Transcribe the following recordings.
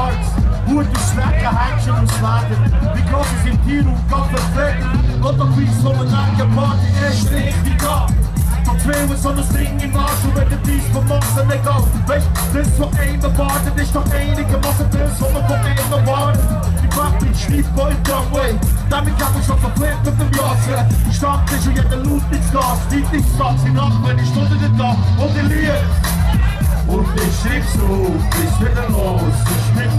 Parks. Hut und Schläge, Händchen und Schläge. Wie groß ist im Tier und Gott verpflegt. Oder wie so eine Linkin Party erst richtig ab. Verqueren so ein Ding im Arsch und wenn der Preis vom Massen nicht geht. Weißt du, das von einem wartet, ist doch einigermaßen das, was man von einem erwartet. Ich mach den Schneidball Gangway, damit hab ich schon verpflichtet mit dem Jassen. Die Stadt ist und jeder Loot ins Gas, die nichts sagt, sie nach, wenn ich Stunde den Tag und die Liebe. Und ich schrieb's so, bis wieder los, ich. Bin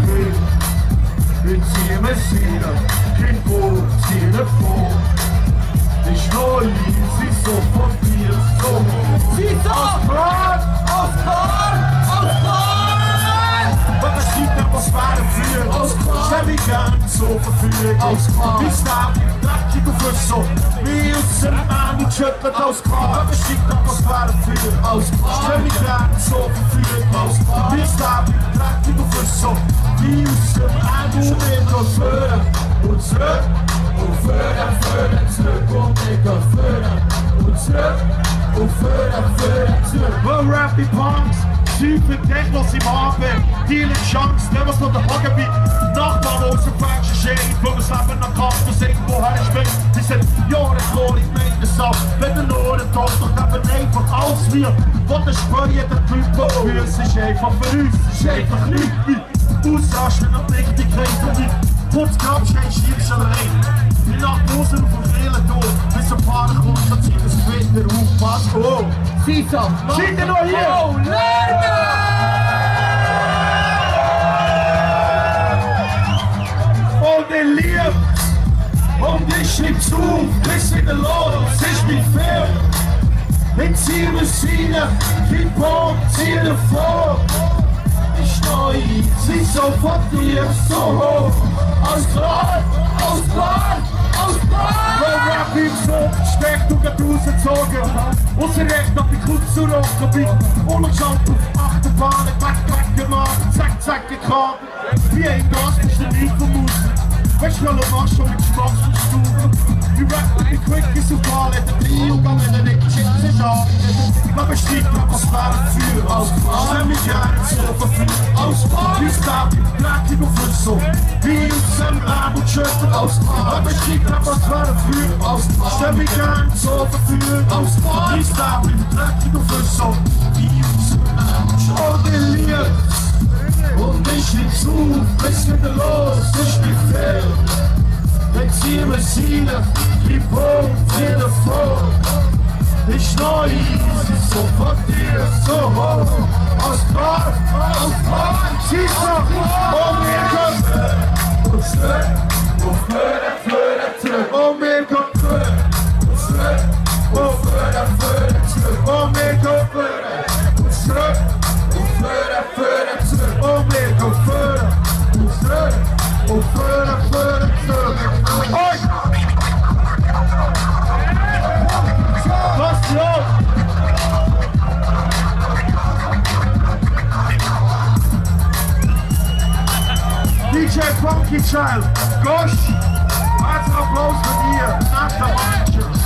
sie im Messina, kein Boot, sie vor. Ich neu, sie so von dir, so. Sie so! Aus Kran, aus Kran, aus Kran! Was das gibt, was war für Aus Kran! Stell mich gern so verführt. Aus Kran! Wie aus dem Mann, die das gibt, was war für Aus Kran! Stell mich gern so verführt. Aus Kran! Wie stark, dreckig und frisch so. Wie aus dem Mann, die schüttelt aus Kran. Und zurück. Und fördern, fördern, zurück und Digga, fördern und zurück und fördern, fördern, zurück. Well, Rappy Punks, schiefe Technos im Abend, dealen Chunks, nehmen von der Haggebi. Nachbarn aus dem falschen Shade, wo wir Leben nach Kasten sehen, woher ich bin. Die sind Jahre vor, ich meine das auch. Wenn du nur den Tag doch eben einfach alles wir. Von der Spreu, der Typ, der für es ist einfach für uns, es ist einfach nicht wie Putzkram, kein Schiebs allein. Die Nacht muss im Verfehlen durch, bis ein paar kommt, dann zieht es wieder auf. Was? Oh! Sisa, ihr noch hier? Oh, Und ihr liebt und ich schnipp zu, bis wieder los, ist nicht fair. Wenn sie Messina, kein Punkt, sie davor. Ich neu, sie so von dir, so hoch. Aus Kran, aus Kran, aus Kran. Weil Rap im so steckt und geht rausgezogen. Unser Recht auf die Kunst zu rocken, wie ungeschaut auf Achterbahn, weg, weg gemacht, zack, zack, gekramt. Wie ein Gas ist der Lied von Musik. Du, alle machst schon mit Spaß und Stuben. Die Rap mit Quick ist so klar, Man besteht Atmosphäre für aus Stell mich gerne so verfügt aus Wie Star, dreckig und frisch so Wie im Lab und schüttelt aus Man besteht Atmosphäre für aus Stell mich gerne so verfügt aus Wie Star, dreckig und frisch so Wie im Lab und schüttelt Oh, der Lied und ich hinzu, bis wieder los, ich bin fair. Messina, die Punkt, davor. Ich neu, so fuck yeah, so ho. I'm smart, I'm smart, she's so Oh man, come What's that? What's that? What's that? Oh man, come What's that? What's that? What's that? What's that? Oh man, come What's that? What's that? What's that? Oh man, come DJ Funky Child, Gosh, herzlichen Applaus für dir, nach der Mannschaft.